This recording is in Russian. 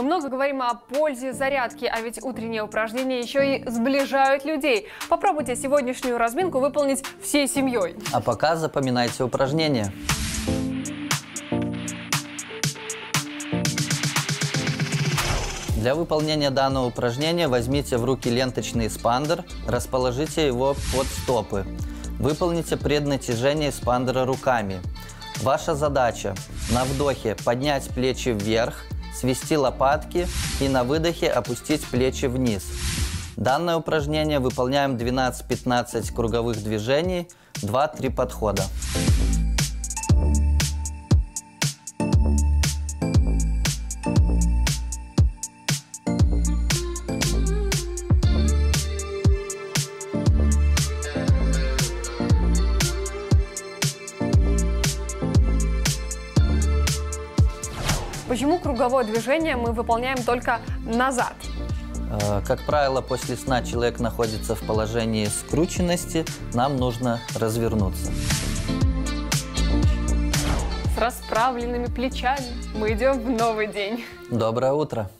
Мы много говорим о пользе зарядки, а ведь утренние упражнения еще и сближают людей. Попробуйте сегодняшнюю разминку выполнить всей семьей. А пока запоминайте упражнения. Для выполнения данного упражнения возьмите в руки ленточный эспандер, расположите его под стопы. Выполните преднатяжение эспандера руками. Ваша задача на вдохе поднять плечи вверх, свести лопатки и на выдохе опустить плечи вниз. Данное упражнение выполняем 12-15 круговых движений, 2-3 подхода. Почему круговое движение мы выполняем только назад? Э, Как правило, после сна человек находится в положении скрученности, нам нужно развернуться. С расправленными плечами мы идем в новый день. Доброе утро!